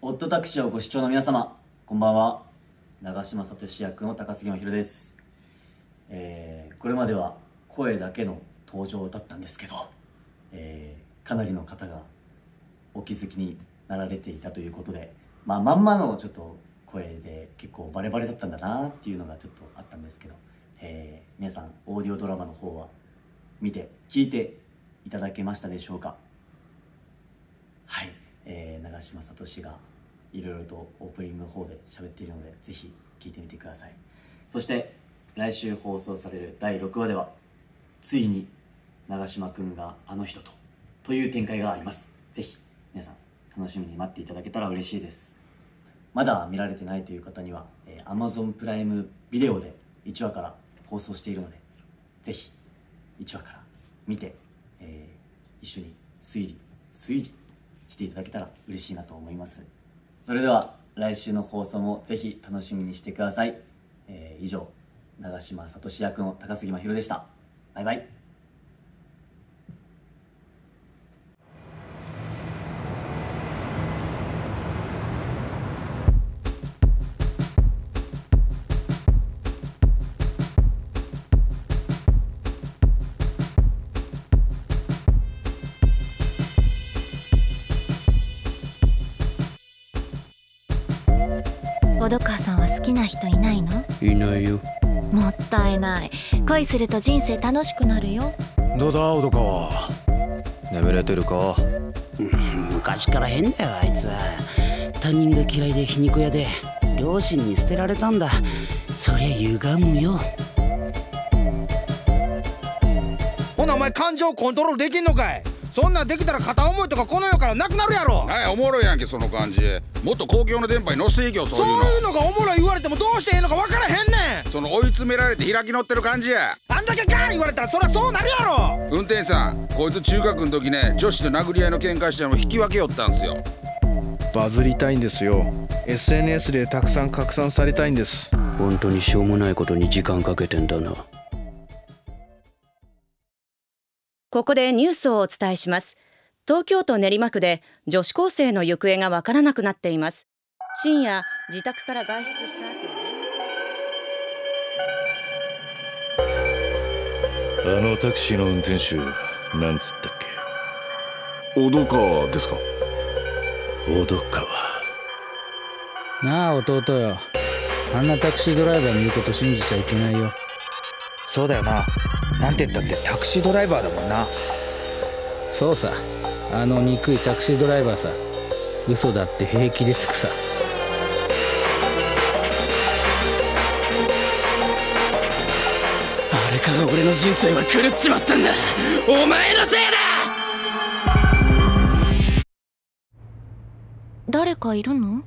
オットタクシーをご視聴の皆様こんばんは。長嶋聡役の高杉真宙です、えーこれまでは声だけの登場だったんですけど、えーかなりの方がお気づきになられていたということで、まあ、まんまのちょっと声で結構バレバレだったんだなっていうのがちょっとあったんですけど、えー皆さんオーディオドラマの方は見て聞いていただけましたでしょうか？はい、えー長嶋聡がいろいろとオープニングの方で喋っているのでぜひ聞いてみてください。そして来週放送される第6話ではついに長嶋くんがあの人とという展開があります。ぜひ皆さん楽しみに待っていただけたら嬉しいです。まだ見られてないという方には、えー Amazon プライムビデオで1話から放送しているのでぜひ1話から見て、えー一緒に推理推理していただけたら嬉しいなと思います。それでは来週の放送もぜひ楽しみにしてください、えー以上長嶋聡役の高杉真宙でした。バイバイ。小戸川さんは好きな人いないの？いないよ。もったいない。恋すると人生楽しくなるよ。どうだ小戸川？眠れてるか？昔から変だよあいつは。他人が嫌いで皮肉屋で両親に捨てられたんだ。そりゃ歪むよ。ほなお前感情コントロールできんのかい？そんなんできたら片思いとかこの世からなくなるやろ。なんやおもろいやんけその感じ。もっと公共の電波に乗せていけよそうそういうのいうのがおもろい言われてもどうしてええのか分からへんねん。その追い詰められて開き乗ってる感じや。あんだけガーン言われたらそりゃそうなるやろ。運転手さんこいつ中学の時ね女子と殴り合いの喧嘩しての引き分けよったんすよ。バズりたいんですよ。SNS でたくさん拡散されたいんです。本当にしょうもないことに時間かけてんだなここでニュースをお伝えします。東京都練馬区で女子高生の行方がわからなくなっています。深夜自宅から外出した後あのタクシーの運転手なんつったっ小戸川ですか？け小戸川。なあ弟よ。あんなタクシードライバーの言うこと信じちゃいけないよ。そうだよななんて言ったってタクシードライバーだもんな。そうさ。あの憎いタクシードライバーさ。嘘だって平気でつくさ。あれから俺の人生は狂っちまったんだ。お前のせいだ！誰かいるの？